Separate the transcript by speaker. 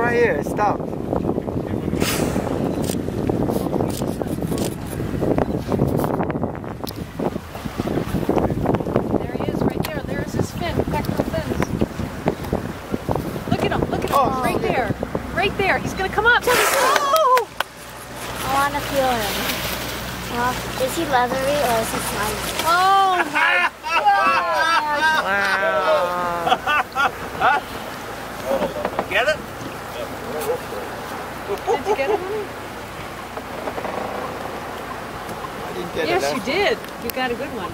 Speaker 1: right here. Stop.
Speaker 2: There right there. There's his fin, pectoral fins. Look at him, look at him,
Speaker 3: oh.
Speaker 2: right there. Right there. He's gonna come up. Oh!
Speaker 3: I want to feel him. Well, is he leathery or is he slimy?
Speaker 2: Oh my
Speaker 4: Get it?
Speaker 2: Did you get it, honey?
Speaker 1: I didn't get it.
Speaker 2: Yes, you did. You got a good one.